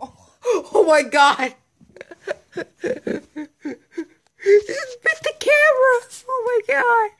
Oh, oh my god. Oh my god!